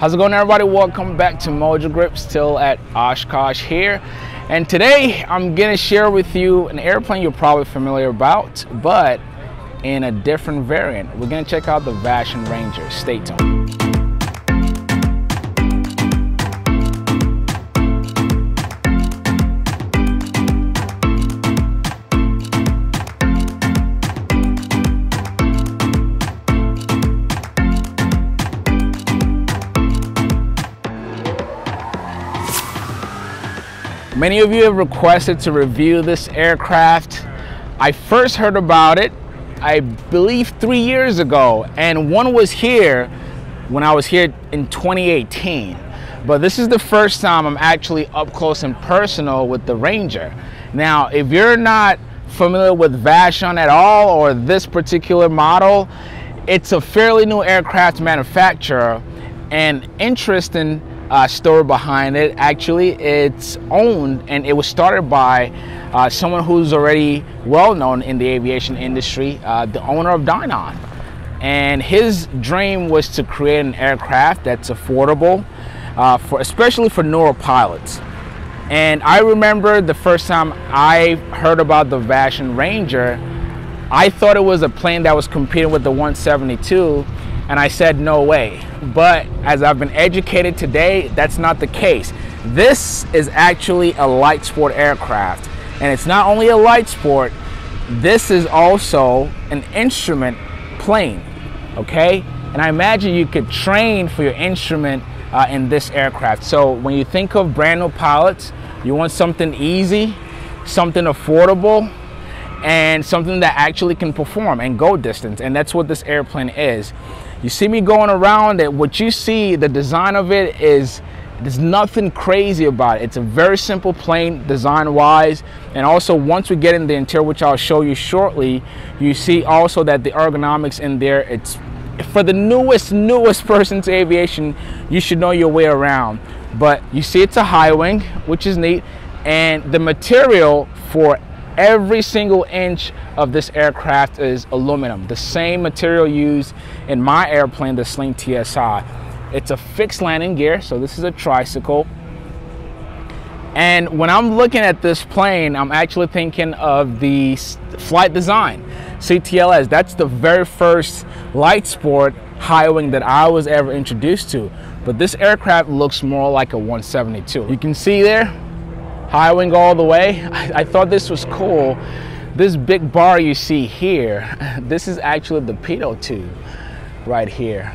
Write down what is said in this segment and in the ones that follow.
How's it going everybody? Welcome back to Mojo Grip, still at Oshkosh here. And today I'm gonna share with you an airplane you're probably familiar about, but in a different variant. We're gonna check out the Vashon Ranger. Stay tuned. Many of you have requested to review this aircraft. I first heard about it, I believe three years ago, and one was here when I was here in 2018. But this is the first time I'm actually up close and personal with the Ranger. Now, if you're not familiar with Vashon at all or this particular model, it's a fairly new aircraft manufacturer and interesting uh, story behind it. Actually, it's owned and it was started by uh, someone who's already well known in the aviation industry, uh, the owner of Dynon. And his dream was to create an aircraft that's affordable, uh, for especially for newer pilots. And I remember the first time I heard about the Vashon Ranger, I thought it was a plane that was competing with the 172 and I said, no way. But as I've been educated today, that's not the case. This is actually a light sport aircraft. And it's not only a light sport, this is also an instrument plane, okay? And I imagine you could train for your instrument uh, in this aircraft. So when you think of brand new pilots, you want something easy, something affordable, and something that actually can perform and go distance. And that's what this airplane is. You see me going around it, what you see, the design of it is, there's nothing crazy about it. It's a very simple plane design wise. And also once we get in the interior, which I'll show you shortly, you see also that the ergonomics in there, it's for the newest, newest person to aviation, you should know your way around. But you see it's a high wing, which is neat. And the material for Every single inch of this aircraft is aluminum, the same material used in my airplane, the Sling TSI. It's a fixed landing gear, so this is a tricycle. And when I'm looking at this plane, I'm actually thinking of the flight design, CTLS. That's the very first light sport high wing that I was ever introduced to. But this aircraft looks more like a 172. You can see there, high wing all the way. I, I thought this was cool. This big bar you see here, this is actually the pitot tube right here,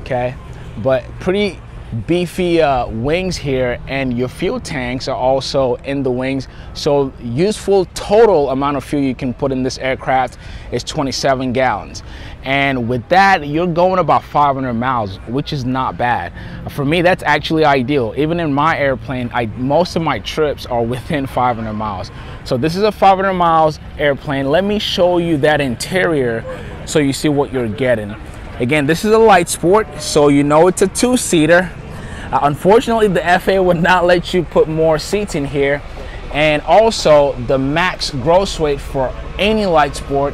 okay? But pretty beefy uh, wings here and your fuel tanks are also in the wings. So useful total amount of fuel you can put in this aircraft is 27 gallons. And with that you're going about 500 miles which is not bad. For me that's actually ideal. Even in my airplane I most of my trips are within 500 miles. So this is a 500 miles airplane. Let me show you that interior so you see what you're getting Again, this is a light sport, so you know it's a two-seater. Uh, unfortunately, the FAA would not let you put more seats in here. And also, the max gross weight for any light sport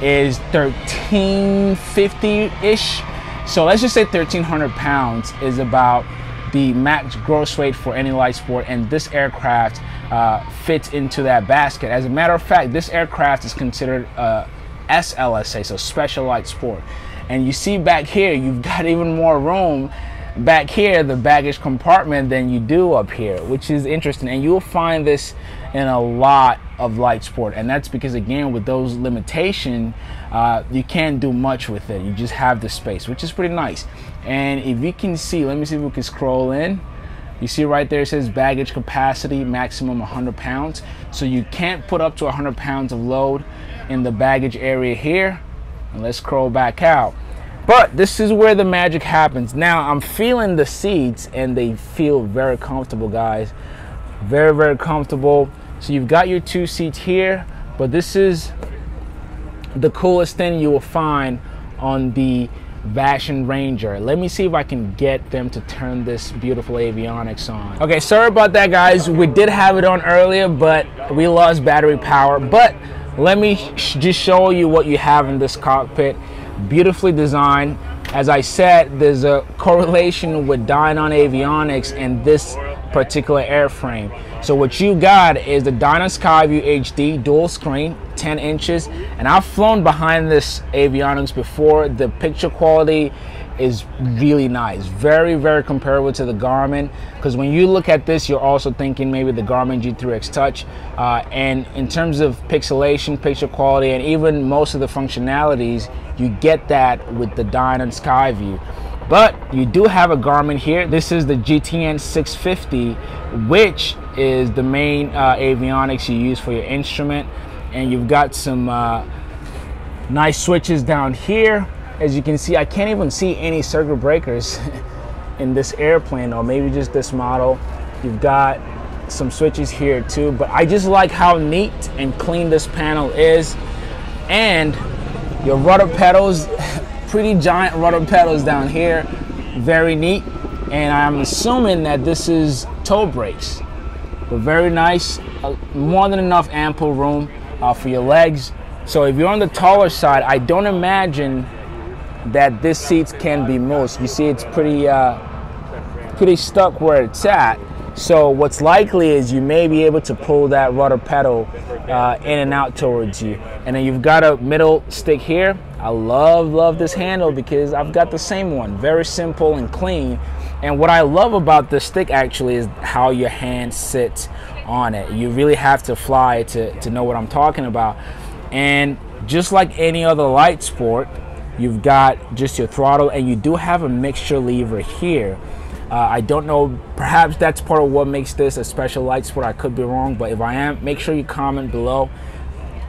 is 1350-ish. So let's just say 1300 pounds is about the max gross weight for any light sport and this aircraft uh, fits into that basket. As a matter of fact, this aircraft is considered uh, SLSA, so special light sport. And you see back here, you've got even more room back here, the baggage compartment, than you do up here, which is interesting. And you'll find this in a lot of light sport. And that's because, again, with those limitations, uh, you can't do much with it. You just have the space, which is pretty nice. And if you can see, let me see if we can scroll in. You see right there, it says baggage capacity, maximum 100 pounds. So you can't put up to 100 pounds of load in the baggage area here and let's scroll back out. But this is where the magic happens. Now I'm feeling the seats and they feel very comfortable, guys. Very, very comfortable. So you've got your two seats here, but this is the coolest thing you will find on the Vashon Ranger. Let me see if I can get them to turn this beautiful avionics on. Okay, sorry about that guys. We did have it on earlier, but we lost battery power. But let me sh just show you what you have in this cockpit beautifully designed As I said, there's a correlation with Dynon Avionics and this particular airframe. So what you got is the Dynon Skyview HD dual screen, 10 inches, and I've flown behind this avionics before. The picture quality is really nice. Very, very comparable to the Garmin. Because when you look at this, you're also thinking maybe the Garmin G3X Touch. Uh, and in terms of pixelation, picture quality, and even most of the functionalities, you get that with the Dynon Skyview. But you do have a Garmin here. This is the GTN 650, which is the main uh, avionics you use for your instrument. And you've got some uh, nice switches down here as you can see, I can't even see any circuit breakers in this airplane or maybe just this model. You've got some switches here too, but I just like how neat and clean this panel is. And your rudder pedals, pretty giant rudder pedals down here, very neat. And I'm assuming that this is toe brakes, but very nice, uh, more than enough ample room uh, for your legs. So if you're on the taller side, I don't imagine that this seat can be moved. You see it's pretty, uh, pretty stuck where it's at. So what's likely is you may be able to pull that rudder pedal uh, in and out towards you. And then you've got a middle stick here. I love, love this handle because I've got the same one. Very simple and clean. And what I love about this stick actually is how your hand sits on it. You really have to fly to, to know what I'm talking about. And just like any other light sport, You've got just your throttle and you do have a mixture lever here. Uh, I don't know, perhaps that's part of what makes this a special light sport. I could be wrong, but if I am, make sure you comment below.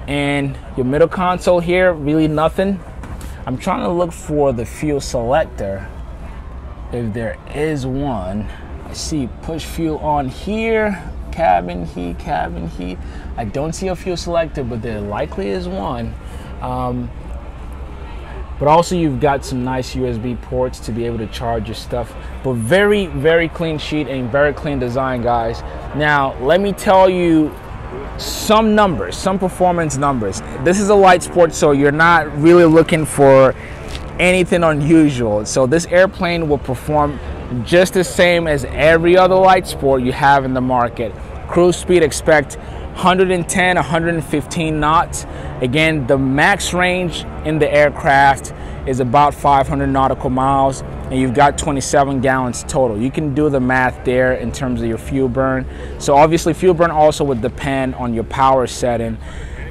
And your middle console here, really nothing. I'm trying to look for the fuel selector. If there is one, I see push fuel on here, cabin heat, cabin heat. I don't see a fuel selector, but there likely is one. Um, but also you've got some nice USB ports to be able to charge your stuff. But very, very clean sheet and very clean design, guys. Now, let me tell you some numbers, some performance numbers. This is a light sport, so you're not really looking for anything unusual. So this airplane will perform just the same as every other light sport you have in the market. Cruise speed expect 110, 115 knots. Again, the max range in the aircraft is about 500 nautical miles and you've got 27 gallons total. You can do the math there in terms of your fuel burn. So obviously fuel burn also would depend on your power setting.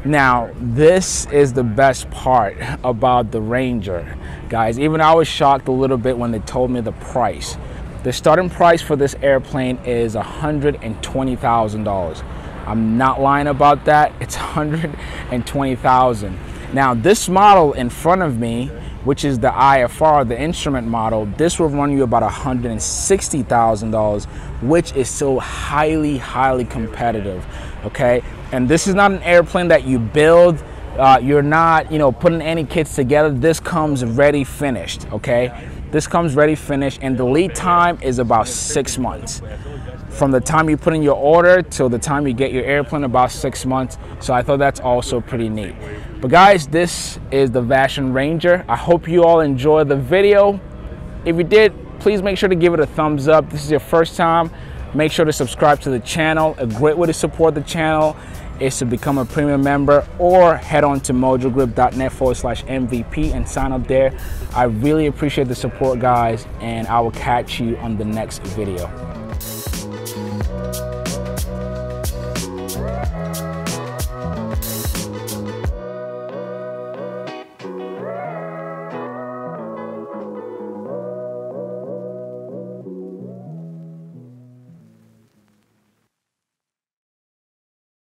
Now, this is the best part about the Ranger. Guys, even I was shocked a little bit when they told me the price. The starting price for this airplane is $120,000. I'm not lying about that. It's 120,000. Now this model in front of me, which is the IFR, the instrument model, this will run you about $160,000, which is so highly, highly competitive, okay? And this is not an airplane that you build, uh, you're not, you know, putting any kits together. This comes ready finished, okay? This comes ready finished and the lead time is about six months from the time you put in your order till the time you get your airplane about six months. So i thought that's also pretty neat. But guys this is the vashon ranger. I hope you all enjoyed the video. If you did please make sure to give it a thumbs up. This is your first time. Make sure to subscribe to the channel. A great way to support the channel is to become a premium member or head on to mojogrip.net forward slash MVP and sign up there. I really appreciate the support, guys, and I will catch you on the next video.